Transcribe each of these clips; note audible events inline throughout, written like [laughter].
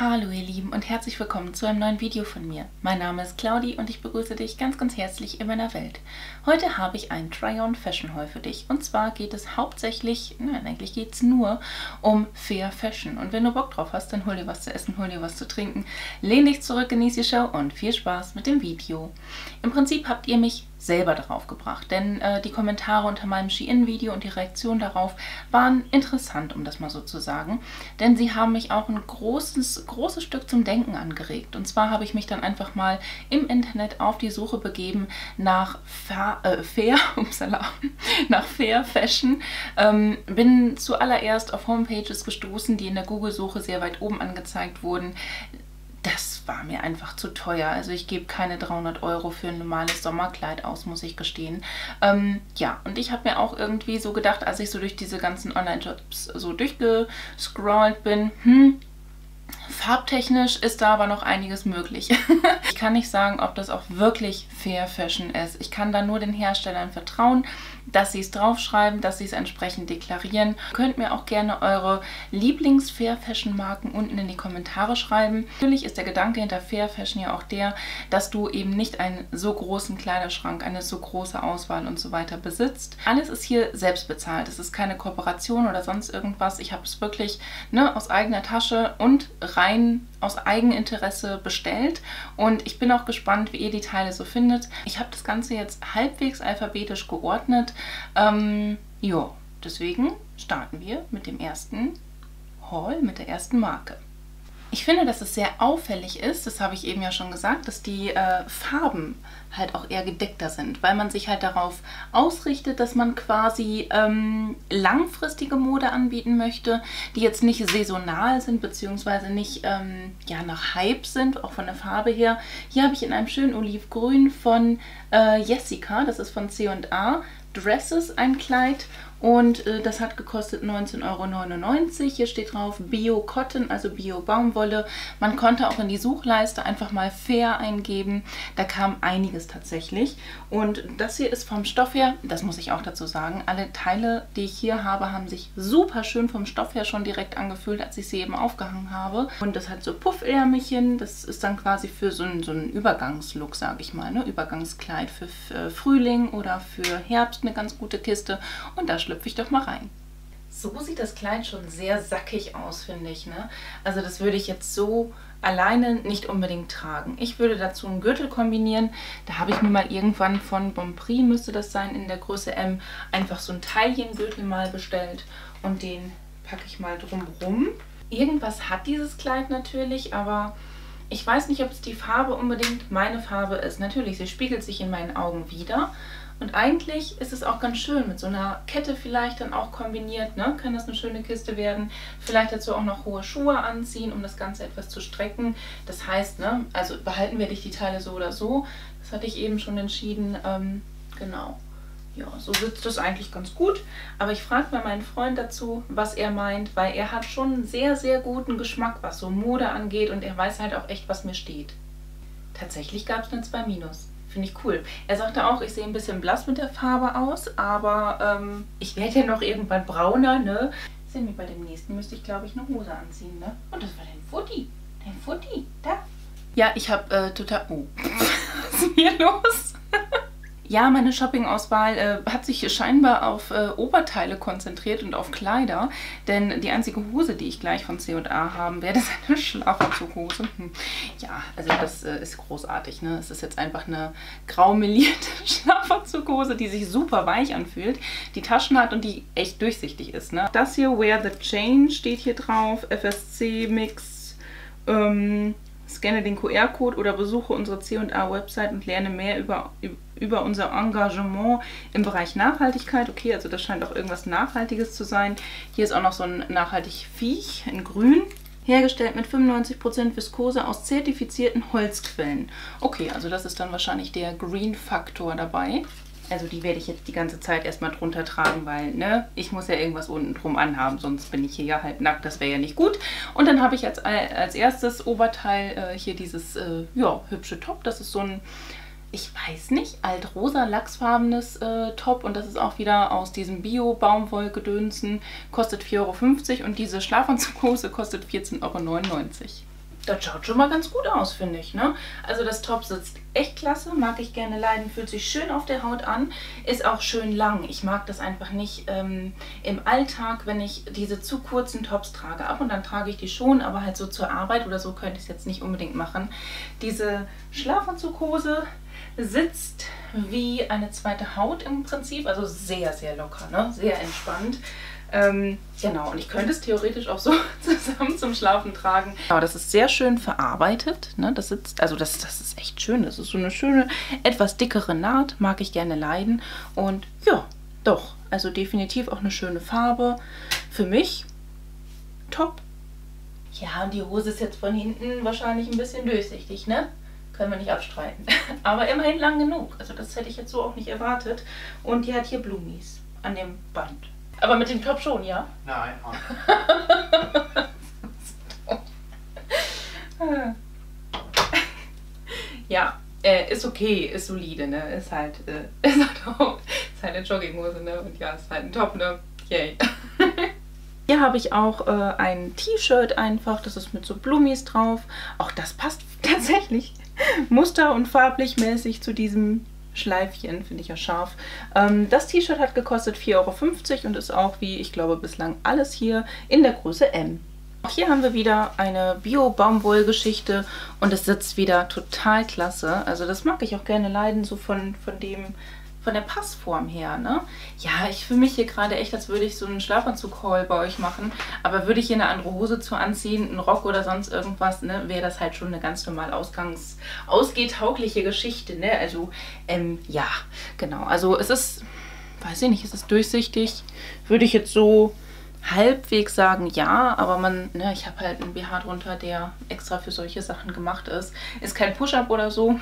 Hallo ihr Lieben und herzlich willkommen zu einem neuen Video von mir. Mein Name ist Claudi und ich begrüße dich ganz ganz herzlich in meiner Welt. Heute habe ich ein Try-on Fashion Haul für dich und zwar geht es hauptsächlich, nein eigentlich geht es nur um Fair Fashion und wenn du Bock drauf hast, dann hol dir was zu essen, hol dir was zu trinken, lehn dich zurück, genieß die Show und viel Spaß mit dem Video. Im Prinzip habt ihr mich selber darauf gebracht, denn äh, die Kommentare unter meinem Shein-Video und die Reaktion darauf waren interessant, um das mal so zu sagen, denn sie haben mich auch ein großes, großes Stück zum Denken angeregt. Und zwar habe ich mich dann einfach mal im Internet auf die Suche begeben nach Fa äh, Fair, [laughs] nach Fair Fashion, ähm, bin zuallererst auf Homepages gestoßen, die in der Google-Suche sehr weit oben angezeigt wurden, das war mir einfach zu teuer. Also ich gebe keine 300 Euro für ein normales Sommerkleid aus, muss ich gestehen. Ähm, ja, und ich habe mir auch irgendwie so gedacht, als ich so durch diese ganzen Online-Jobs so durchgescrollt bin, hm, Farbtechnisch ist da aber noch einiges möglich. [laughs] ich kann nicht sagen, ob das auch wirklich Fair Fashion ist. Ich kann da nur den Herstellern vertrauen, dass sie es draufschreiben, dass sie es entsprechend deklarieren. Ihr könnt mir auch gerne eure Lieblings-Fair Fashion Marken unten in die Kommentare schreiben. Natürlich ist der Gedanke hinter Fair Fashion ja auch der, dass du eben nicht einen so großen Kleiderschrank, eine so große Auswahl und so weiter besitzt. Alles ist hier selbst bezahlt. Es ist keine Kooperation oder sonst irgendwas. Ich habe es wirklich ne, aus eigener Tasche und rein aus Eigeninteresse bestellt und ich bin auch gespannt, wie ihr die Teile so findet. Ich habe das Ganze jetzt halbwegs alphabetisch geordnet. Ähm, ja, deswegen starten wir mit dem ersten Haul, mit der ersten Marke. Ich finde, dass es sehr auffällig ist, das habe ich eben ja schon gesagt, dass die äh, Farben halt auch eher gedeckter sind, weil man sich halt darauf ausrichtet, dass man quasi ähm, langfristige Mode anbieten möchte, die jetzt nicht saisonal sind, beziehungsweise nicht ähm, ja, nach Hype sind, auch von der Farbe her. Hier habe ich in einem schönen Olivgrün von äh, Jessica, das ist von C&A, Dresses ein Kleid und äh, das hat gekostet 19,99 Euro. Hier steht drauf Bio Cotton, also Bio Baumwolle. Man konnte auch in die Suchleiste einfach mal fair eingeben. Da kam einiges tatsächlich. Und das hier ist vom Stoff her, das muss ich auch dazu sagen, alle Teile, die ich hier habe, haben sich super schön vom Stoff her schon direkt angefühlt, als ich sie eben aufgehangen habe. Und das hat so Puffärmelchen. Das ist dann quasi für so einen, so einen Übergangslook, sage ich mal. Ne? Übergangskleid für Frühling oder für Herbst eine ganz gute Kiste. Und da schlüpfe ich doch mal rein. So sieht das Kleid schon sehr sackig aus, finde ich. Ne? Also das würde ich jetzt so alleine nicht unbedingt tragen. Ich würde dazu einen Gürtel kombinieren. Da habe ich mir mal irgendwann von Bonprix, müsste das sein, in der Größe M, einfach so einen Taillengürtel mal bestellt. Und den packe ich mal drumrum. Irgendwas hat dieses Kleid natürlich, aber ich weiß nicht, ob es die Farbe unbedingt meine Farbe ist. Natürlich, sie spiegelt sich in meinen Augen wieder. Und eigentlich ist es auch ganz schön mit so einer Kette vielleicht dann auch kombiniert, ne? kann das eine schöne Kiste werden. Vielleicht dazu auch noch hohe Schuhe anziehen, um das Ganze etwas zu strecken. Das heißt, ne, also behalten werde ich die Teile so oder so. Das hatte ich eben schon entschieden. Ähm, genau. Ja, so sitzt es eigentlich ganz gut. Aber ich frage mal meinen Freund dazu, was er meint, weil er hat schon einen sehr, sehr guten Geschmack, was so Mode angeht und er weiß halt auch echt, was mir steht. Tatsächlich gab es eine 2 Minus. Finde ich cool. Er sagte auch, ich sehe ein bisschen blass mit der Farbe aus, aber ähm, ich werde ja noch irgendwann brauner, ne? Sehen wir bei dem nächsten müsste ich, glaube ich, eine Hose anziehen, ne? Und das war dein Futti. Dein Futti. Da. Ja, ich habe äh, total... Oh, [laughs] was ist hier los? Ja, meine Shoppingauswahl äh, hat sich scheinbar auf äh, Oberteile konzentriert und auf Kleider, denn die einzige Hose, die ich gleich von C&A haben werde, [laughs] ist eine Schlafanzughose. Hm. Ja, also das äh, ist großartig. Ne? Es ist jetzt einfach eine graumelierte [laughs] Schlafanzughose, die sich super weich anfühlt, die Taschen hat und die echt durchsichtig ist. Ne? Das hier, Wear the Chain, steht hier drauf, FSC Mix, ähm, Scanne den QR-Code oder besuche unsere C&A-Website und lerne mehr über, über unser Engagement im Bereich Nachhaltigkeit. Okay, also das scheint auch irgendwas Nachhaltiges zu sein. Hier ist auch noch so ein nachhaltig Viech in grün. Hergestellt mit 95% Viskose aus zertifizierten Holzquellen. Okay, also das ist dann wahrscheinlich der Green-Faktor dabei. Also die werde ich jetzt die ganze Zeit erstmal drunter tragen, weil ne, ich muss ja irgendwas unten drum anhaben, sonst bin ich hier ja halb nackt, das wäre ja nicht gut. Und dann habe ich jetzt als erstes Oberteil äh, hier dieses äh, ja, hübsche Top. Das ist so ein, ich weiß nicht, altrosa lachsfarbenes äh, Top und das ist auch wieder aus diesem Bio-Baumwollgedönsen, kostet 4,50 Euro und diese Schlafanzughose kostet 14,99 Euro. Das schaut schon mal ganz gut aus, finde ich. Ne? Also das Top sitzt echt klasse, mag ich gerne leiden, fühlt sich schön auf der Haut an, ist auch schön lang. Ich mag das einfach nicht ähm, im Alltag, wenn ich diese zu kurzen Tops trage. Ab und dann trage ich die schon, aber halt so zur Arbeit oder so könnte ich es jetzt nicht unbedingt machen. Diese Schlafanzughose sitzt wie eine zweite Haut im Prinzip, also sehr, sehr locker, ne? sehr entspannt. Ähm, genau, und ich könnte es theoretisch auch so [laughs] zusammen zum Schlafen tragen. Aber das ist sehr schön verarbeitet. Ne? Das sitzt, also das, das ist echt schön. Das ist so eine schöne, etwas dickere Naht. Mag ich gerne leiden. Und ja, doch. Also definitiv auch eine schöne Farbe. Für mich top. Ja, und die Hose ist jetzt von hinten wahrscheinlich ein bisschen durchsichtig, ne? Können wir nicht abstreiten. [laughs] Aber immerhin lang genug. Also das hätte ich jetzt so auch nicht erwartet. Und die hat hier Blumis an dem Band. Aber mit dem Top schon, ja? Nein. [laughs] ja, äh, ist okay, ist solide, ne? Ist halt, äh, [laughs] ist halt, auch, ist halt eine Jogginghose, ne? Und ja, ist halt ein Top, ne? Yay. [laughs] Hier habe ich auch äh, ein T-Shirt einfach, das ist mit so Blumis drauf. Auch das passt tatsächlich muster- und farblich mäßig zu diesem Schleifchen, finde ich ja scharf. Ähm, das T-Shirt hat gekostet 4,50 Euro und ist auch, wie ich glaube, bislang alles hier in der Größe M. Auch hier haben wir wieder eine Bio-Baumwoll-Geschichte und es sitzt wieder total klasse. Also das mag ich auch gerne leiden, so von, von dem von der Passform her, ne? Ja, ich fühle mich hier gerade echt, als würde ich so einen Schlafanzug-Haul bei euch machen. Aber würde ich hier eine andere Hose zu anziehen, einen Rock oder sonst irgendwas, ne, wäre das halt schon eine ganz normal ausgangs ausgehtaugliche Geschichte, ne? Also, ähm, ja, genau. Also es ist, weiß ich nicht, es ist durchsichtig. Würde ich jetzt so halbwegs sagen, ja, aber man, ne, ich habe halt einen BH drunter, der extra für solche Sachen gemacht ist. Ist kein Push-Up oder so,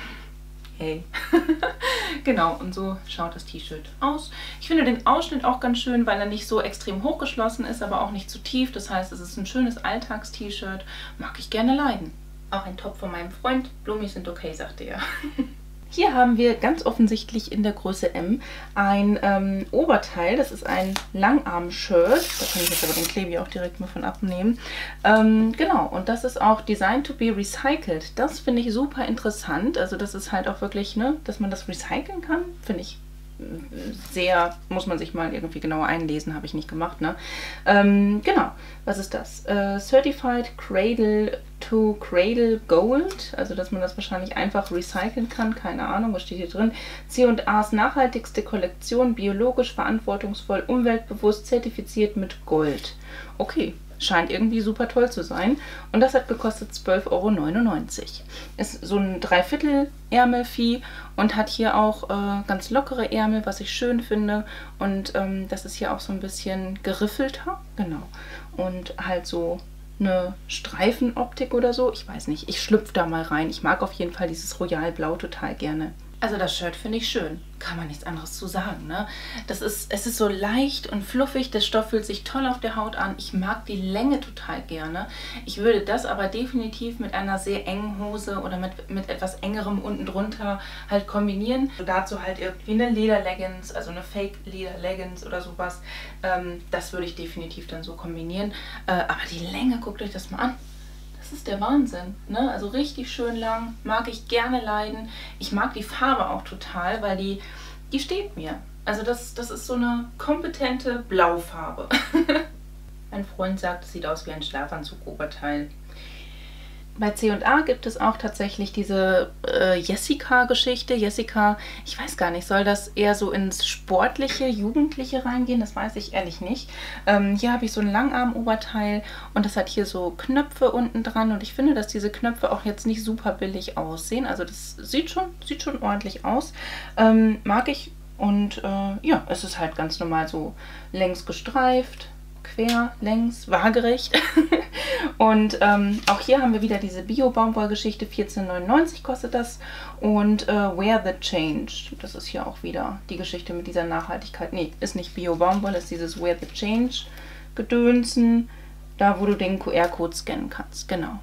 hey. [laughs] genau, und so schaut das T-Shirt aus. Ich finde den Ausschnitt auch ganz schön, weil er nicht so extrem hochgeschlossen ist, aber auch nicht zu tief. Das heißt, es ist ein schönes Alltags-T-Shirt. Mag ich gerne leiden. Auch ein Top von meinem Freund. Blumis sind okay, sagte er. [laughs] Hier haben wir ganz offensichtlich in der Größe M ein ähm, Oberteil. Das ist ein Langarm-Shirt. Da kann ich jetzt aber den Klebi auch direkt mal von abnehmen. Ähm, genau, und das ist auch Designed to be Recycled. Das finde ich super interessant. Also das ist halt auch wirklich, ne, dass man das recyceln kann. Finde ich sehr, muss man sich mal irgendwie genauer einlesen, habe ich nicht gemacht, ne? Ähm, genau, was ist das? Äh, Certified Cradle to Cradle Gold, also dass man das wahrscheinlich einfach recyceln kann, keine Ahnung, was steht hier drin? C&A's nachhaltigste Kollektion, biologisch, verantwortungsvoll, umweltbewusst, zertifiziert mit Gold. Okay, Scheint irgendwie super toll zu sein. Und das hat gekostet 12,99 Euro. Ist so ein Dreiviertel Ärmelvieh und hat hier auch äh, ganz lockere Ärmel, was ich schön finde. Und ähm, das ist hier auch so ein bisschen geriffelter. Genau. Und halt so eine Streifenoptik oder so. Ich weiß nicht, ich schlüpfe da mal rein. Ich mag auf jeden Fall dieses Royalblau total gerne. Also das Shirt finde ich schön. Kann man nichts anderes zu sagen, ne? Das ist, es ist so leicht und fluffig. Der Stoff fühlt sich toll auf der Haut an. Ich mag die Länge total gerne. Ich würde das aber definitiv mit einer sehr engen Hose oder mit, mit etwas engerem unten drunter halt kombinieren. Und dazu halt irgendwie eine Lederleggings, also eine Fake-Leder-Leggings oder sowas. Ähm, das würde ich definitiv dann so kombinieren. Äh, aber die Länge, guckt euch das mal an das ist der Wahnsinn. Ne? Also richtig schön lang, mag ich gerne leiden. Ich mag die Farbe auch total, weil die, die steht mir. Also das, das ist so eine kompetente Blaufarbe. [laughs] mein Freund sagt, es sieht aus wie ein Schlafanzug-Oberteil. Bei C&A gibt es auch tatsächlich diese äh, Jessica-Geschichte. Jessica, ich weiß gar nicht, soll das eher so ins Sportliche, Jugendliche reingehen? Das weiß ich ehrlich nicht. Ähm, hier habe ich so ein Langarm-Oberteil und das hat hier so Knöpfe unten dran und ich finde, dass diese Knöpfe auch jetzt nicht super billig aussehen. Also das sieht schon, sieht schon ordentlich aus. Ähm, mag ich und äh, ja, es ist halt ganz normal so längs gestreift quer, längs, waagerecht. [laughs] und ähm, auch hier haben wir wieder diese Bio-Baumwollgeschichte, 14,99 kostet das. Und äh, Where the Change, das ist hier auch wieder die Geschichte mit dieser Nachhaltigkeit. Nee, ist nicht Bio-Baumwolle, ist dieses Where the Change Gedönsen, da wo du den QR-Code scannen kannst, genau.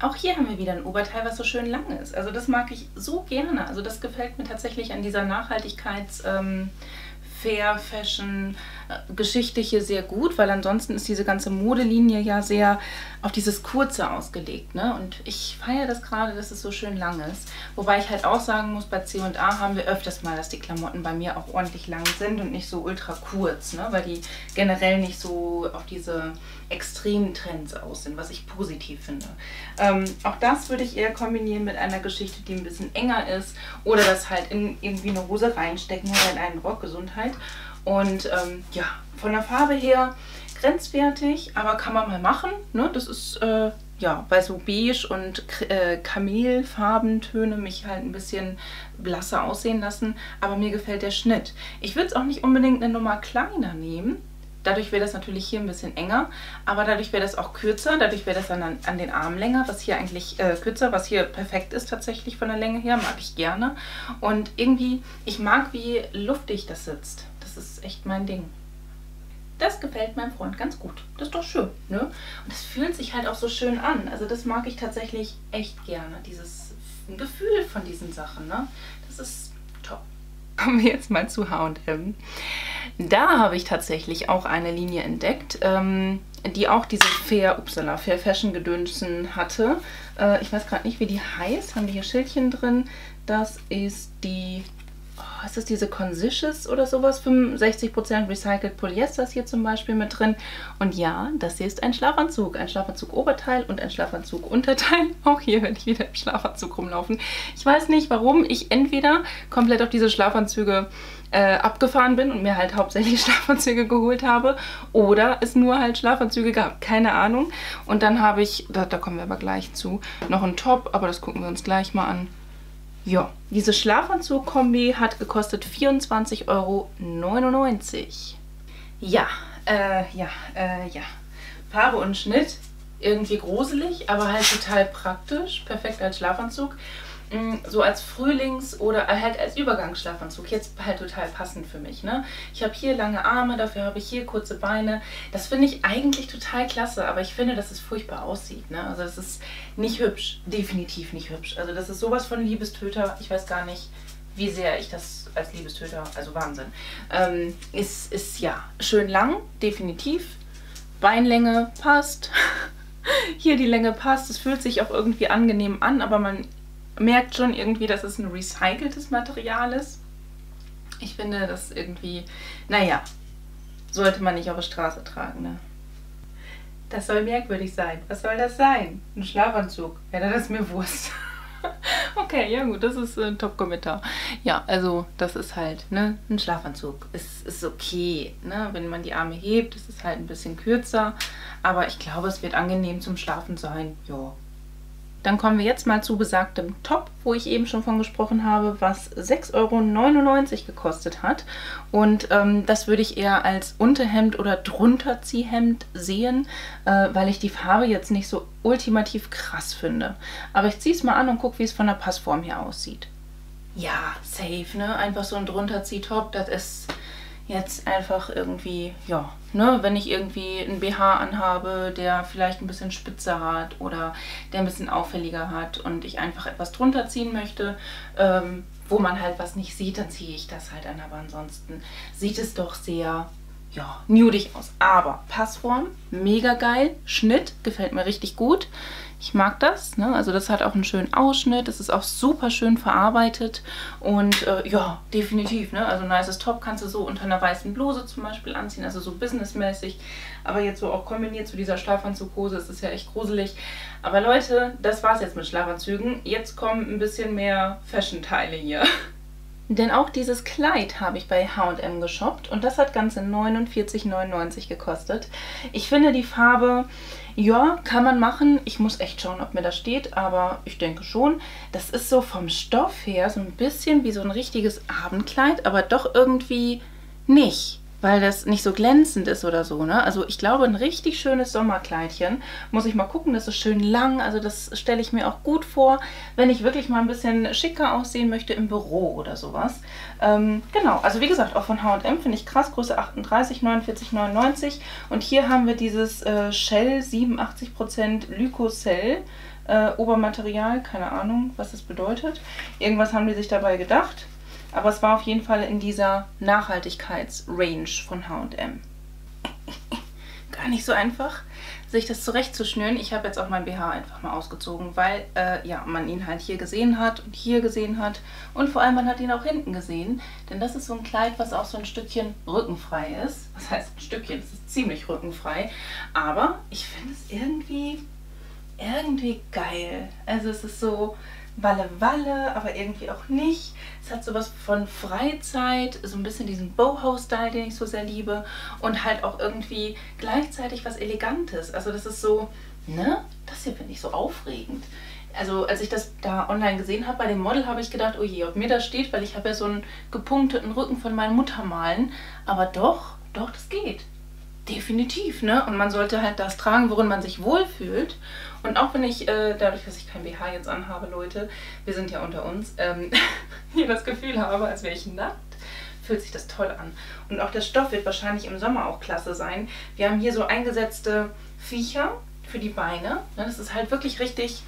Auch hier haben wir wieder ein Oberteil, was so schön lang ist. Also das mag ich so gerne. Also das gefällt mir tatsächlich an dieser Nachhaltigkeits... Ähm, Fair Fashion Geschichte hier sehr gut, weil ansonsten ist diese ganze Modelinie ja sehr auf dieses Kurze ausgelegt. Ne? Und ich feiere das gerade, dass es so schön lang ist. Wobei ich halt auch sagen muss, bei C&A haben wir öfters mal, dass die Klamotten bei mir auch ordentlich lang sind und nicht so ultra kurz, ne? weil die generell nicht so auf diese extremen Trends aus sind, was ich positiv finde. Ähm, auch das würde ich eher kombinieren mit einer Geschichte, die ein bisschen enger ist oder das halt in irgendwie eine Hose reinstecken oder in einen Rock, Gesundheit. Und ähm, ja, von der Farbe her grenzwertig, aber kann man mal machen. Ne? Das ist, äh, ja, bei so beige und äh, Kamelfarbentöne mich halt ein bisschen blasser aussehen lassen. Aber mir gefällt der Schnitt. Ich würde es auch nicht unbedingt eine Nummer kleiner nehmen. Dadurch wäre das natürlich hier ein bisschen enger, aber dadurch wäre das auch kürzer. Dadurch wäre das dann an, an, den Armen länger, was hier eigentlich äh, kürzer, was hier perfekt ist tatsächlich von der Länge her, mag ich gerne. Und irgendwie, ich mag, wie luftig das sitzt ist echt mein Ding. Das gefällt meinem Freund ganz gut. Das ist doch schön, ne? Und das fühlt sich halt auch so schön an. Also das mag ich tatsächlich echt gerne, dieses Gefühl von diesen Sachen, ne? Das ist top. [laughs] Kommen wir jetzt mal zu H&M. Da habe ich tatsächlich auch eine Linie entdeckt, ähm, die auch diese Fair, upsala, Fair Fashion Gedönsen hatte. Äh, ich weiß gerade nicht, wie die heißt. Haben wir hier Schildchen drin. Das ist die oh, ist das diese Conscious oder sowas? 65% Recycled Polyester ist hier zum Beispiel mit drin. Und ja, das hier ist ein Schlafanzug. Ein Schlafanzug-Oberteil und ein Schlafanzug-Unterteil. [laughs] Auch hier werde ich wieder im Schlafanzug rumlaufen. Ich weiß nicht, warum ich entweder komplett auf diese Schlafanzüge äh, abgefahren bin und mir halt hauptsächlich [laughs] Schlafanzüge geholt habe oder es nur halt Schlafanzüge gab. Keine Ahnung. Und dann habe ich, da, da kommen wir aber gleich zu, noch einen Top, aber das gucken wir uns gleich mal an. Ja, diese Schlafanzug-Kombi hat gekostet 24,99 Euro. Ja, äh, ja, äh, ja. Farbe und Schnitt irgendwie gruselig, aber halt total praktisch. Perfekt als Schlafanzug. Mm, so als Frühlings- oder halt als Übergangsschlafanzug. Jetzt halt total passend für mich. Ne? Ich habe hier lange Arme, dafür habe ich hier kurze Beine. Das finde ich eigentlich total klasse, aber ich finde, dass es furchtbar aussieht. Ne? Also es ist nicht hübsch, definitiv nicht hübsch. Also das ist sowas von Liebestöter. Ich weiß gar nicht, wie sehr ich das als Liebestöter, also Wahnsinn. Ähm, ist, ist ja schön lang, definitiv. Beinlänge passt. [laughs] Hier die Länge passt. Es fühlt sich auch irgendwie angenehm an, aber man merkt schon irgendwie, dass es ein recyceltes Material ist. Ich finde das irgendwie, naja, sollte man nicht auf der Straße tragen, ne? Das soll merkwürdig sein. Was soll das sein? Ein Schlafanzug. Ja, das ist mir Wurst. [laughs] okay, ja gut, das ist ein Top-Kommentar. Ja, also das ist halt, ne, ein Schlafanzug. Es ist okay, ne, wenn man die Arme hebt, ist es halt ein bisschen kürzer. Aber ich glaube, es wird angenehm zum Schlafen sein. Ja, dann kommen wir jetzt mal zu besagtem Top, wo ich eben schon von gesprochen habe, was 6,99 Euro gekostet hat. Und ähm, das würde ich eher als Unterhemd oder Drunterziehhemd sehen, äh, weil ich die Farbe jetzt nicht so ultimativ krass finde. Aber ich ziehe es mal an und gucke, wie es von der Passform her aussieht. Ja, safe, ne? Einfach so ein Drunterziehtop, das ist jetzt einfach irgendwie, ja, ne, wenn ich irgendwie einen BH anhabe, der vielleicht ein bisschen spitzer hat oder der ein bisschen auffälliger hat und ich einfach etwas drunter ziehen möchte, ähm, wo man halt was nicht sieht, dann ziehe ich das halt an. Aber ansonsten sieht es doch sehr, ja, nudig aus. Aber Passform, mega geil. Schnitt, gefällt mir richtig gut. Ich mag das. Ne? Also das hat auch einen schönen Ausschnitt. Es ist auch super schön verarbeitet. Und äh, ja, definitiv. Ne? Also ein nices Top kannst du so unter einer weißen Bluse zum Beispiel anziehen. Also so businessmäßig. Aber jetzt so auch kombiniert zu dieser Schlafanzughose ist es ja echt gruselig. Aber Leute, das war's jetzt mit Schlafanzügen. Jetzt kommen ein bisschen mehr Fashion-Teile hier. [laughs] Denn auch dieses Kleid habe ich bei H&M geshoppt und das hat ganze 49,99 gekostet. Ich finde die Farbe, ja, kann man machen. Ich muss echt schauen, ob mir das steht, aber ich denke schon. Das ist so vom Stoff her so ein bisschen wie so ein richtiges Abendkleid, aber doch irgendwie nicht weil das nicht so glänzend ist oder so. Ne? Also ich glaube, ein richtig schönes Sommerkleidchen. Muss ich mal gucken, das ist schön lang. Also das stelle ich mir auch gut vor, wenn ich wirklich mal ein bisschen schicker aussehen möchte im Büro oder sowas. Ähm, genau, also wie gesagt, auch von H&M finde ich krass. Größe 38, 49,99. Und hier haben wir dieses äh, Shell 87% Lycocell. Äh, Obermaterial, keine Ahnung, was das bedeutet. Irgendwas haben die sich dabei gedacht. Aber es war auf jeden Fall in dieser Nachhaltigkeitsrange von H&M. [laughs] Gar nicht so einfach sich das zurechtzuschnüren. Ich habe jetzt auch mein BH einfach mal ausgezogen, weil äh, ja, man ihn halt hier gesehen hat und hier gesehen hat. Und vor allem, man hat ihn auch hinten gesehen. Denn das ist so ein Kleid, was auch so ein Stückchen rückenfrei ist. Was heißt ein Stückchen? Es ist ziemlich rückenfrei. Aber ich finde es irgendwie, irgendwie geil. Also es ist so Walle Walle, aber irgendwie auch nicht. Es hat sowas von Freizeit, so ein bisschen diesen Boho-Style, den ich so sehr liebe. Und halt auch irgendwie gleichzeitig was Elegantes. Also das ist so, ne? Das hier finde ich so aufregend. Also als ich das da online gesehen habe bei dem Model, habe ich gedacht, oh je, ob mir das steht, weil ich habe ja so einen gepunkteten Rücken von meiner Mutter malen. Aber doch, doch, das geht. Definitiv, ne? Und man sollte halt das tragen, worin man sich wohlfühlt. Und auch wenn ich, äh, dadurch, dass ich kein BH jetzt anhabe, Leute, wir sind ja unter uns, ähm, [laughs] hier das Gefühl habe, als wäre ich nackt, fühlt sich das toll an. Und auch der Stoff wird wahrscheinlich im Sommer auch klasse sein. Wir haben hier so eingesetzte Viecher für die Beine. Ne? Das ist halt wirklich richtig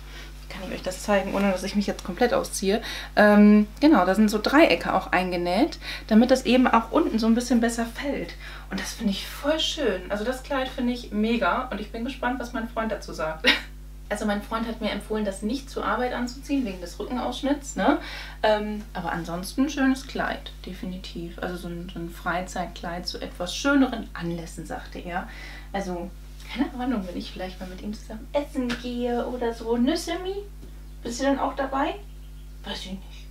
kann ich euch das zeigen, ohne dass ich mich jetzt komplett ausziehe. Ähm, genau, da sind so Dreiecke auch eingenäht, damit das eben auch unten so ein bisschen besser fällt. Und das finde ich voll schön. Also das Kleid finde ich mega und ich bin gespannt, was mein Freund dazu sagt. [laughs] Also mein Freund hat mir empfohlen, das nicht zur Arbeit anzuziehen, wegen des Rückenausschnitts. Ne? Ähm, aber ansonsten ein schönes Kleid, definitiv. Also so ein, so ein Freizeitkleid zu etwas schöneren Anlässen, sagte er. Also keine Ahnung, wenn ich vielleicht mal mit ihm zusammen essen gehe oder so. Nüssemi? Bist du dann auch dabei? Weiß ich nicht.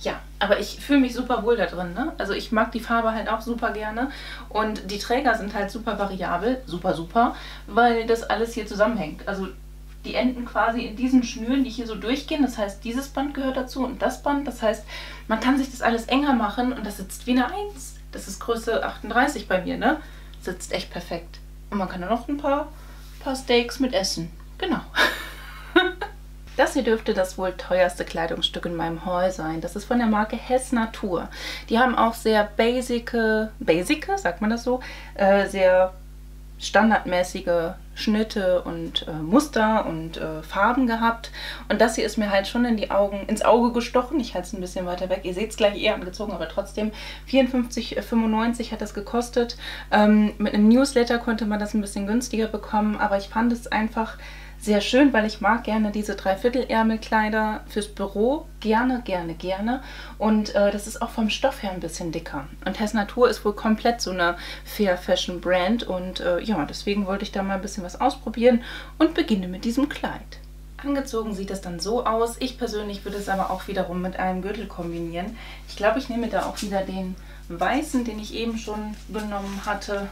Ja, aber ich fühle mich super wohl da drin. Ne? Also ich mag die Farbe halt auch super gerne. Und die Träger sind halt super variabel. Super, super. Weil das alles hier zusammenhängt. Also die enden quasi in diesen Schnüren, die hier so durchgehen. Das heißt, dieses Band gehört dazu und das Band. Das heißt, man kann sich das alles enger machen und das sitzt wie eine 1. Das ist Größe 38 bei mir, ne? Sitzt echt perfekt. Und man kann da noch ein paar, paar Steaks mit essen. Genau. [laughs] Das hier dürfte das wohl teuerste Kleidungsstück in meinem Haul sein. Das ist von der Marke Hess Natur. Die haben auch sehr basic, basic, sagt man das so, äh, sehr standardmäßige Schnitte und äh, Muster und äh, Farben gehabt. Und das hier ist mir halt schon in die Augen, ins Auge gestochen. Ich halte es ein bisschen weiter weg. Ihr seht es gleich eher angezogen, aber trotzdem 54,95 hat das gekostet. Ähm, mit einem Newsletter konnte man das ein bisschen günstiger bekommen, aber ich fand es einfach sehr schön, weil ich mag gerne diese Dreiviertelärmelkleider fürs Büro. Gerne, gerne, gerne. Und äh, das ist auch vom Stoff her ein bisschen dicker. Und Hess Natur ist wohl komplett so eine Fair Fashion Brand. Und äh, ja, deswegen wollte ich da mal ein bisschen was ausprobieren und beginne mit diesem Kleid. Angezogen sieht es dann so aus. Ich persönlich würde es aber auch wiederum mit einem Gürtel kombinieren. Ich glaube, ich nehme da auch wieder den weißen, den ich eben schon genommen hatte.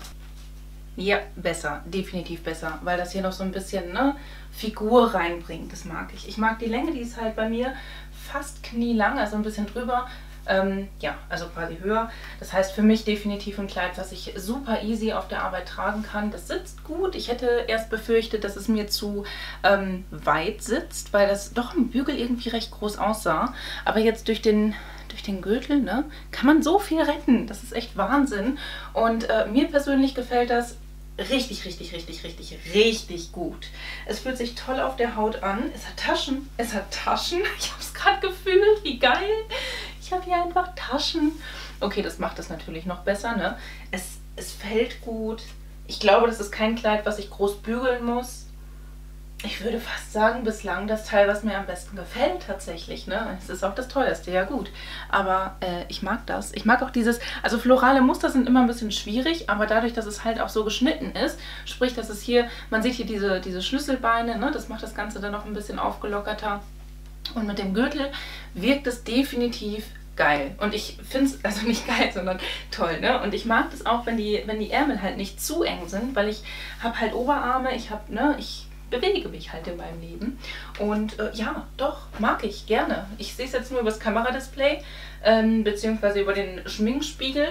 Ja, besser, definitiv besser, weil das hier noch so ein bisschen ne, Figur reinbringt. Das mag ich. Ich mag die Länge, die ist halt bei mir fast knielang, also ein bisschen drüber. Ähm, ja, also quasi höher. Das heißt für mich definitiv ein Kleid, was ich super easy auf der Arbeit tragen kann. Das sitzt gut. Ich hätte erst befürchtet, dass es mir zu ähm, weit sitzt, weil das doch im Bügel irgendwie recht groß aussah. Aber jetzt durch den durch den Gürtel, ne, kann man so viel retten. Das ist echt Wahnsinn. Und äh, mir persönlich gefällt das richtig, richtig, richtig, richtig, richtig gut. Es fühlt sich toll auf der Haut an. Es hat Taschen. Es hat Taschen. [laughs] Ich habe es gerade gefühlt. Wie geil. Ich habe hier einfach Taschen. Okay, das macht es natürlich noch besser. Ne? Es, es fällt gut. Ich glaube, das ist kein Kleid, was ich groß bügeln muss ich würde fast sagen, bislang das Teil, was mir am besten gefällt tatsächlich. Ne? Es ist auch das teuerste, ja gut. Aber äh, ich mag das. Ich mag auch dieses, also florale Muster sind immer ein bisschen schwierig, aber dadurch, dass es halt auch so geschnitten ist, sprich, dass es hier, man sieht hier diese, diese Schlüsselbeine, ne? das macht das Ganze dann noch ein bisschen aufgelockerter. Und mit dem Gürtel wirkt es definitiv geil. Und ich finde es, also nicht geil, sondern toll, ne? Und ich mag das auch, wenn die, wenn die Ärmel halt nicht zu eng sind, weil ich habe halt Oberarme, ich habe, ne, ich bewege mich halt in meinem Leben. Und äh, ja, doch, mag ich gerne. Ich sehe es jetzt nur über das Kameradisplay, ähm, beziehungsweise über den Schminkspiegel.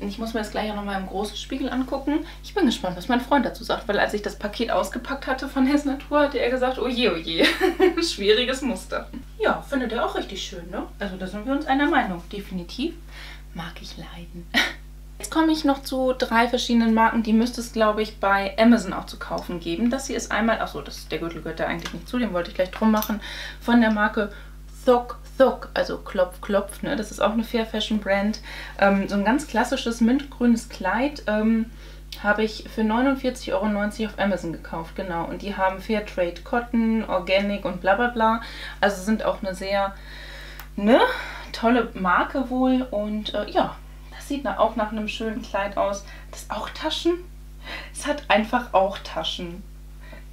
Ich muss mir das gleich auch nochmal im großen Spiegel angucken. Ich bin gespannt, was mein Freund dazu sagt, weil als ich das Paket ausgepackt hatte von Hess Natur, hatte er gesagt, oh je, oh je, [laughs] schwieriges Muster. Ja, findet er auch richtig schön, ne? Also da sind wir uns einer Meinung, definitiv. Mag ich leiden. [laughs] Jetzt komme ich noch zu drei verschiedenen Marken, die müsste es, glaube ich, bei Amazon auch zu kaufen geben. Das hier ist einmal, achso, das, der Gürtel gehört da eigentlich nicht zu, den wollte ich gleich drum machen, von der Marke Thok Thok, also Klopf Klopf, ne? Das ist auch eine Fair Fashion Brand. Ähm, so ein ganz klassisches mintgrünes Kleid. Ähm, habe ich für 49,90 Euro auf Amazon gekauft, genau. Und die haben Fairtrade Cotton, Organic und bla bla bla. Also sind auch eine sehr, ne, tolle Marke wohl. Und äh, ja, sieht auch nach einem schönen Kleid aus. Das ist auch Taschen. Es hat einfach auch Taschen.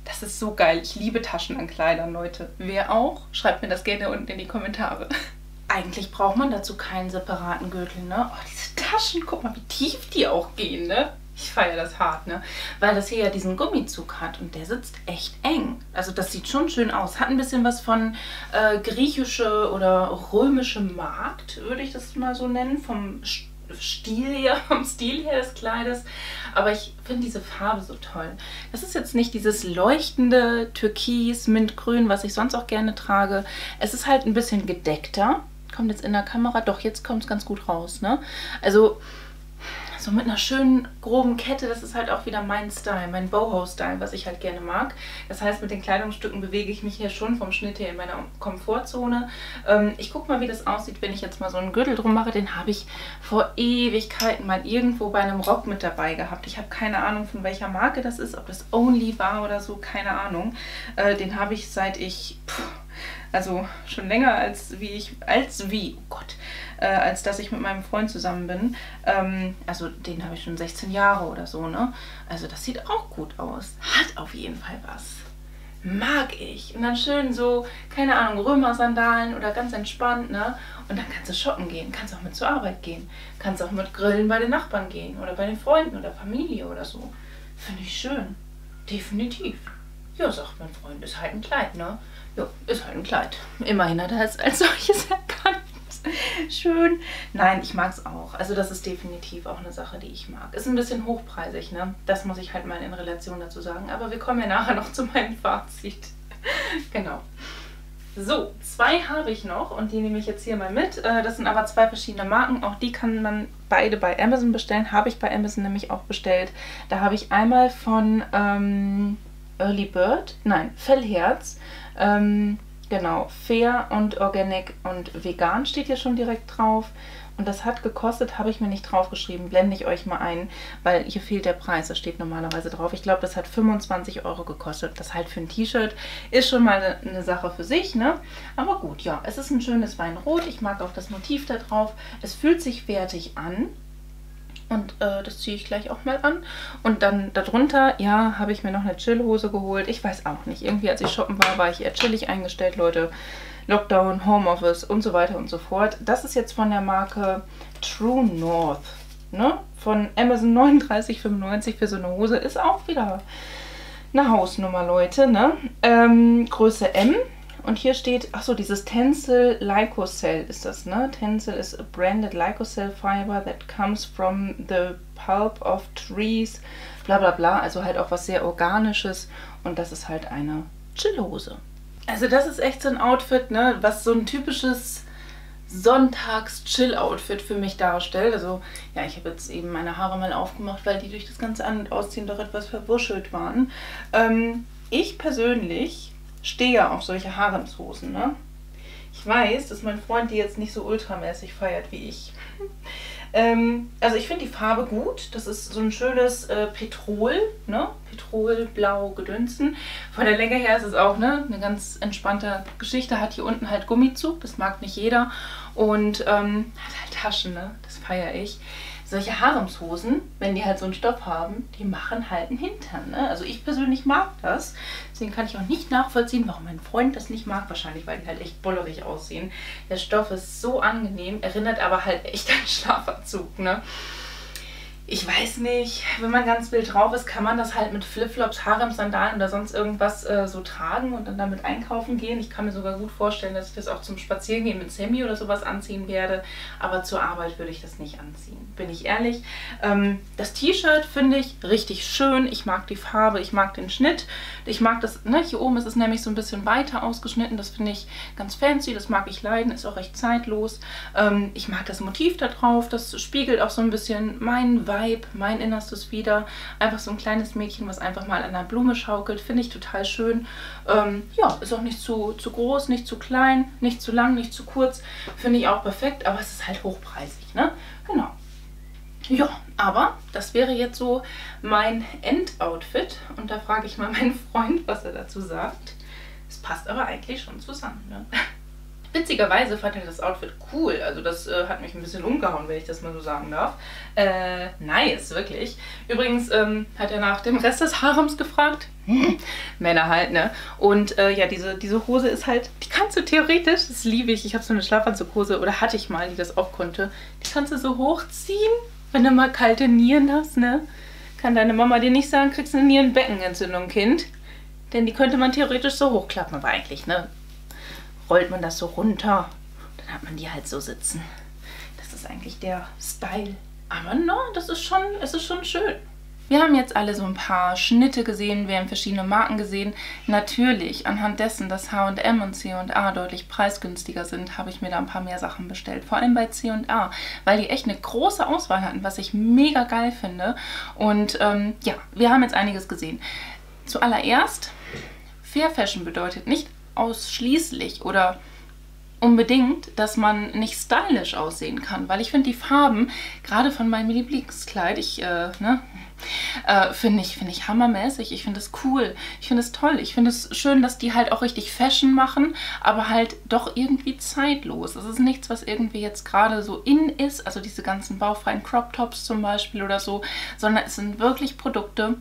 Das ist so geil. Ich liebe Taschen an Kleidern, Leute. Wer auch? Schreibt mir das gerne unten in die Kommentare. [laughs] Eigentlich braucht man dazu keinen separaten Gürtel, ne? Oh, diese Taschen, guck mal, wie tief die auch gehen, ne? Ich feiere das hart, ne? Weil das hier ja diesen Gummizug hat und der sitzt echt eng. Also das sieht schon schön aus. Hat ein bisschen was von äh, griechische oder römische Markt, würde ich das mal so nennen, vom St Stil her, [laughs] vom Stil her des Kleides. Aber ich finde diese Farbe so toll. Das ist jetzt nicht dieses leuchtende Türkis, Mintgrün, was ich sonst auch gerne trage. Es ist halt ein bisschen gedeckter. Kommt jetzt in der Kamera? Doch, jetzt kommt es ganz gut raus. Ne? Also so mit einer schönen groben Kette, das ist halt auch wieder mein Style, mein Boho-Style, was ich halt gerne mag. Das heißt, mit den Kleidungsstücken bewege ich mich hier schon vom Schnitt her in meiner Komfortzone. Ähm, ich gucke mal, wie das aussieht, wenn ich jetzt mal so einen Gürtel drum mache. Den habe ich vor Ewigkeiten mal irgendwo bei einem Rock mit dabei gehabt. Ich habe keine Ahnung, von welcher Marke das ist, ob das Only war oder so, keine Ahnung. Äh, den habe ich seit ich... Pff, also schon länger als wie ich, als wie, oh Gott, äh, als dass ich mit meinem Freund zusammen bin. Ähm, also den habe ich schon 16 Jahre oder so, ne? Also das sieht auch gut aus. Hat auf jeden Fall was. Mag ich. Und dann schön so, keine Ahnung, Römer-Sandalen oder ganz entspannt, ne? Und dann kannst du shoppen gehen, kannst auch mit zur Arbeit gehen, kannst auch mit Grillen bei den Nachbarn gehen oder bei den Freunden oder Familie oder so. Finde ich schön. Definitiv. Ja, sagt mein Freund, ist halt ein Kleid, ne? Ja, ist halt ein Kleid. Immerhin hat er es als solches [laughs] erkannt. [laughs] Schön. Nein, ich mag es auch. Also das ist definitiv auch eine Sache, die ich mag. Ist ein bisschen hochpreisig, ne? Das muss ich halt mal in Relation dazu sagen. Aber wir kommen ja nachher noch zu meinem Fazit. [laughs] genau. So, zwei habe ich noch und die nehme ich jetzt hier mal mit. Äh, das sind aber zwei verschiedene Marken. Auch die kann man beide bei Amazon bestellen. Habe ich bei Amazon nämlich auch bestellt. Da habe ich einmal von ähm, Early Bird, nein, Fellherz. Ähm, genau, fair und organic und vegan steht hier schon direkt drauf. Und das hat gekostet, habe ich mir nicht draufgeschrieben, blende ich euch mal ein, weil hier fehlt der Preis, das steht normalerweise drauf. Ich glaube, das hat 25 Euro gekostet. Das halt für ein T-Shirt ist schon mal eine Sache für sich, ne? Aber gut, ja, es ist ein schönes Weinrot. Ich mag auch das Motiv da drauf. Es fühlt sich wertig an. Und äh, das ziehe ich gleich auch mal an. Und dann darunter, ja, habe ich mir noch eine Chillhose geholt. Ich weiß auch nicht. Irgendwie, als ich shoppen war, war ich eher chillig eingestellt, Leute. Lockdown, Homeoffice und so weiter und so fort. Das ist jetzt von der Marke True North. Ne? Von Amazon 39,95 für so eine Hose. Ist auch wieder eine Hausnummer, Leute. Ne? Ähm, Größe M. Und hier steht, achso, dieses Tencel Lyocell ist das, ne? Tencel is a branded Lyocell fiber that comes from the pulp of trees, bla bla bla. Also halt auch was sehr Organisches. Und das ist halt eine Chillhose. Also das ist echt so ein Outfit, ne? Was so ein typisches Sonntags-Chill-Outfit für mich darstellt. Also ja, ich habe jetzt eben meine Haare mal aufgemacht, weil die durch das ganze An- und Ausziehen doch etwas verwuschelt waren. Ähm, ich persönlich stehe auf solche Haremshosen, ne? Ich weiß, dass mein Freund die jetzt nicht so ultramäßig feiert wie ich. [laughs] ähm, also ich finde die Farbe gut. Das ist so ein schönes äh, Petrol, ne? Petrolblau gedünsten. Von der Länge her ist es auch ne? eine ganz entspannte Geschichte. Hat hier unten halt Gummizug, das mag nicht jeder. Und ähm, hat halt Taschen, ne? Das feiere ich solche Haremshosen, wenn die halt so einen Stoff haben, die machen halt einen Hintern. Ne? Also ich persönlich mag das. Deswegen kann ich auch nicht nachvollziehen, warum mein Freund das nicht mag. Wahrscheinlich, weil die halt echt bollerig aussehen. Der Stoff ist so angenehm, erinnert aber halt echt an Schlafanzug. Ne? Ich weiß nicht, wenn man ganz wild drauf ist, kann man das halt mit Flipflops, Harem-Sandalen oder sonst irgendwas äh, so tragen und dann damit einkaufen gehen. Ich kann mir sogar gut vorstellen, dass ich das auch zum Spazierengehen mit Sammy oder sowas anziehen werde. Aber zur Arbeit würde ich das nicht anziehen, bin ich ehrlich. Ähm, das T-Shirt finde ich richtig schön. Ich mag die Farbe, ich mag den Schnitt. Ich mag das, ne, hier oben ist es nämlich so ein bisschen weiter ausgeschnitten. Das finde ich ganz fancy, das mag ich leiden, ist auch recht zeitlos. Ähm, ich mag das Motiv da drauf, das spiegelt auch so ein bisschen meinen Vibe, mein Innerstes wieder. Einfach so ein kleines Mädchen, was einfach mal an einer Blume schaukelt. Finde ich total schön. Ähm, ja, ist auch nicht zu, zu groß, nicht zu klein, nicht zu lang, nicht zu kurz. Finde ich auch perfekt, aber es ist halt hochpreisig, ne? Genau. Ja, aber das wäre jetzt so mein Endoutfit. Und da frage ich mal meinen Freund, was er dazu sagt. Es passt aber eigentlich schon zusammen, ne? Witzigerweise fand er das Outfit cool. Also das äh, hat mich ein bisschen umgehauen, wenn ich das mal so sagen darf. Äh, nice, wirklich. Übrigens ähm, hat er nach dem Rest des Harems gefragt. Hm, Männer halt, ne? Und äh, ja, diese, diese Hose ist halt, die kannst du theoretisch, das liebe ich. Ich habe so eine Schlafanzughose, oder hatte ich mal, die das auch konnte. Die kannst du so hochziehen, wenn du mal kalte Nieren hast, ne? Kann deine Mama dir nicht sagen, kriegst eine Nierenbeckenentzündung, Kind. Denn die könnte man theoretisch so hochklappen, aber eigentlich, ne? Rollt man das so runter. Dann hat man die halt so sitzen. Das ist eigentlich der Style. Aber no, das ist schon, es ist schon schön. Wir haben jetzt alle so ein paar Schnitte gesehen, wir haben verschiedene Marken gesehen. Natürlich, anhand dessen, dass H&M und C&A deutlich preisgünstiger sind, habe ich mir da ein paar mehr Sachen bestellt. Vor allem bei C&A, weil die echt eine große Auswahl hatten, was ich mega geil finde. Und ähm, ja, wir haben jetzt einiges gesehen. Zuallererst, Fair Fashion bedeutet nicht ausschließlich oder unbedingt, dass man nicht stylisch aussehen kann, weil ich finde die Farben, gerade von meinem Lieblingskleid, ich, äh, ne, äh, finde ich, finde ich hammermäßig, ich finde es cool, ich finde es toll, ich finde es schön, dass die halt auch richtig Fashion machen, aber halt doch irgendwie zeitlos. Es ist nichts, was irgendwie jetzt gerade so in ist, also diese ganzen baufreien Crop Tops zum Beispiel oder so, sondern es sind wirklich Produkte,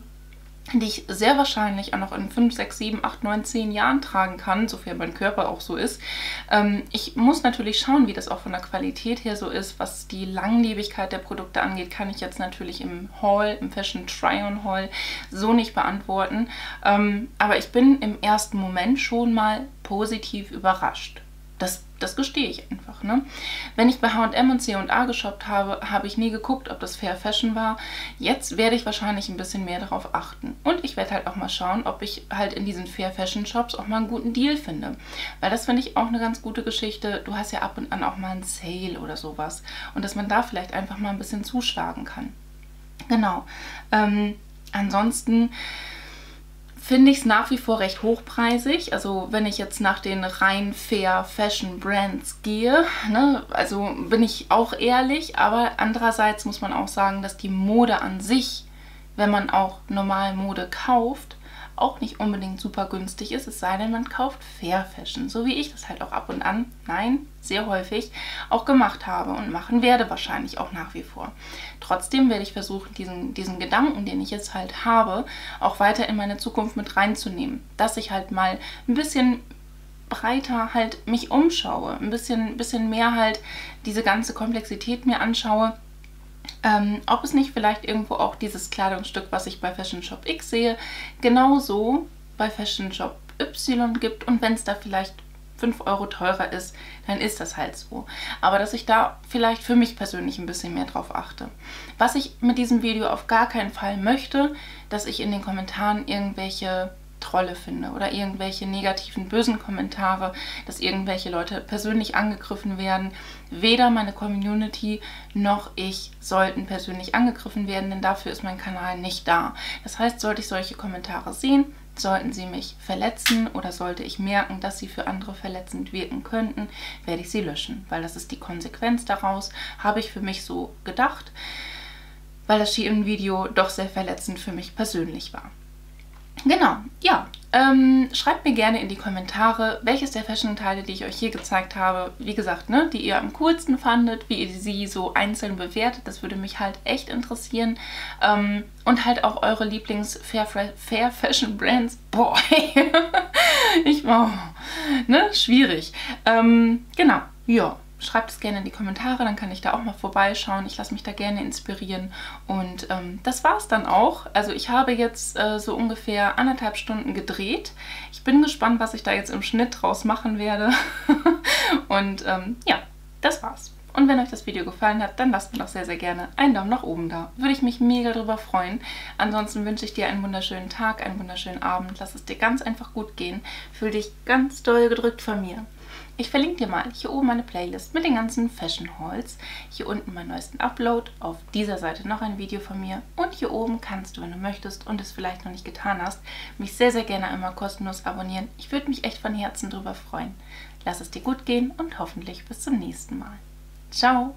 die ich sehr wahrscheinlich auch noch in 5, 6, 7, 8, 9, 10 Jahren tragen kann, sofern mein Körper auch so ist. Ähm, ich muss natürlich schauen, wie das auch von der Qualität her so ist. Was die Langlebigkeit der Produkte angeht, kann ich jetzt natürlich im Haul, im Fashion Try-On Haul so nicht beantworten. Ähm, aber ich bin im ersten Moment schon mal positiv überrascht. Das, das gestehe ich einfach. Ne? Wenn ich bei H&M und C&A geshoppt habe, habe ich nie geguckt, ob das Fair Fashion war. Jetzt werde ich wahrscheinlich ein bisschen mehr darauf achten. Und ich werde halt auch mal schauen, ob ich halt in diesen Fair Fashion Shops auch mal einen guten Deal finde. Weil das finde ich auch eine ganz gute Geschichte. Du hast ja ab und an auch mal einen Sale oder sowas. Und dass man da vielleicht einfach mal ein bisschen zuschlagen kann. Genau. Ähm, ansonsten finde ich es nach wie vor recht hochpreisig. Also wenn ich jetzt nach den rein fair Fashion Brands gehe, ne, also bin ich auch ehrlich, aber andererseits muss man auch sagen, dass die Mode an sich, wenn man auch normal Mode kauft, auch nicht unbedingt super günstig ist, es sei denn, man kauft Fair Fashion, so wie ich das halt auch ab und an, nein, sehr häufig auch gemacht habe und machen werde wahrscheinlich auch nach wie vor. Trotzdem werde ich versuchen, diesen, diesen Gedanken, den ich jetzt halt habe, auch weiter in meine Zukunft mit reinzunehmen, dass ich halt mal ein bisschen breiter halt mich umschaue, ein bisschen, bisschen mehr halt diese ganze Komplexität mir anschaue ähm, ob es nicht vielleicht irgendwo auch dieses Kleidungsstück, was ich bei Fashion Shop X sehe, genauso bei Fashion Shop Y gibt und wenn es da vielleicht 5 Euro teurer ist, dann ist das halt so. Aber dass ich da vielleicht für mich persönlich ein bisschen mehr drauf achte. Was ich mit diesem Video auf gar keinen Fall möchte, dass ich in den Kommentaren irgendwelche Trolle finde oder irgendwelche negativen, bösen Kommentare, dass irgendwelche Leute persönlich angegriffen werden. Weder meine Community noch ich sollten persönlich angegriffen werden, denn dafür ist mein Kanal nicht da. Das heißt, sollte ich solche Kommentare sehen, sollten sie mich verletzen oder sollte ich merken, dass sie für andere verletzend wirken könnten, werde ich sie löschen, weil das ist die Konsequenz daraus, habe ich für mich so gedacht, weil das Ski-Video doch sehr verletzend für mich persönlich war. Genau, ja. Ähm, schreibt mir gerne in die Kommentare, welches der Fashion-Teile, die ich euch hier gezeigt habe, wie gesagt, ne, die ihr am coolsten fandet, wie ihr sie so einzeln bewertet. Das würde mich halt echt interessieren. Ähm, und halt auch eure Lieblings-Fair-Fashion-Brands. Boah, [laughs] ich war, ne, schwierig. Ähm, genau, ja schreibt es gerne in die Kommentare, dann kann ich da auch mal vorbeischauen. Ich lasse mich da gerne inspirieren. Und ähm, das war es dann auch. Also ich habe jetzt äh, so ungefähr anderthalb Stunden gedreht. Ich bin gespannt, was ich da jetzt im Schnitt draus machen werde. [laughs] Und ähm, ja, das war's. Und wenn euch das Video gefallen hat, dann lasst mir doch sehr, sehr gerne einen Daumen nach oben da. Würde ich mich mega drüber freuen. Ansonsten wünsche ich dir einen wunderschönen Tag, einen wunderschönen Abend. Lass es dir ganz einfach gut gehen. Fühl dich ganz doll gedrückt von mir. Ich verlinke dir mal hier oben meine Playlist mit den ganzen Fashion Hauls. Hier unten meinen neuesten Upload. Auf dieser Seite noch ein Video von mir. Und hier oben kannst du, wenn du möchtest und es vielleicht noch nicht getan hast, mich sehr, sehr gerne einmal kostenlos abonnieren. Ich würde mich echt von Herzen drüber freuen. Lass es dir gut gehen und hoffentlich bis zum nächsten Mal. Ciao!